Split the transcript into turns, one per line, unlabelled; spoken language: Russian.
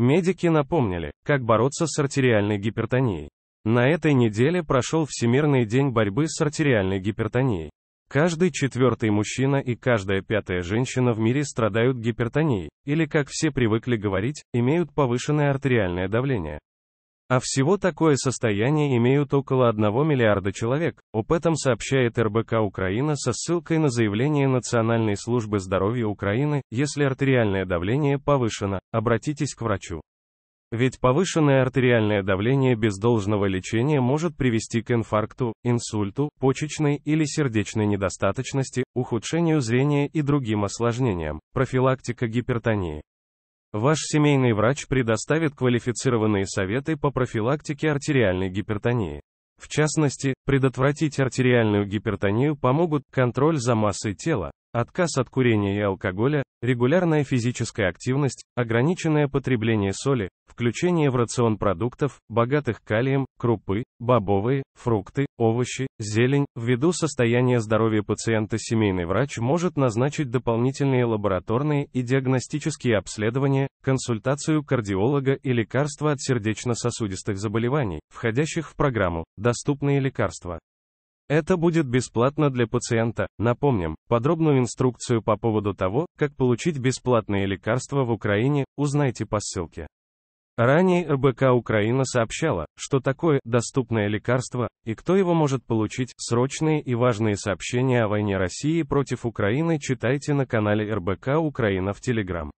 Медики напомнили, как бороться с артериальной гипертонией. На этой неделе прошел Всемирный день борьбы с артериальной гипертонией. Каждый четвертый мужчина и каждая пятая женщина в мире страдают гипертонией, или, как все привыкли говорить, имеют повышенное артериальное давление. А всего такое состояние имеют около 1 миллиарда человек, об этом сообщает РБК Украина со ссылкой на заявление Национальной службы здоровья Украины, если артериальное давление повышено, обратитесь к врачу. Ведь повышенное артериальное давление без должного лечения может привести к инфаркту, инсульту, почечной или сердечной недостаточности, ухудшению зрения и другим осложнениям. Профилактика гипертонии. Ваш семейный врач предоставит квалифицированные советы по профилактике артериальной гипертонии. В частности, предотвратить артериальную гипертонию помогут контроль за массой тела, отказ от курения и алкоголя, регулярная физическая активность, ограниченное потребление соли, включение в рацион продуктов, богатых калием, крупы, бобовые, фрукты, овощи, зелень. Ввиду состояния здоровья пациента семейный врач может назначить дополнительные лабораторные и диагностические обследования, консультацию кардиолога и лекарства от сердечно-сосудистых заболеваний, входящих в программу «Доступные лекарства». Это будет бесплатно для пациента. Напомним, подробную инструкцию по поводу того, как получить бесплатные лекарства в Украине, узнайте по ссылке. Ранее РБК Украина сообщала, что такое доступное лекарство, и кто его может получить. Срочные и важные сообщения о войне России против Украины читайте на канале РБК Украина в Телеграм.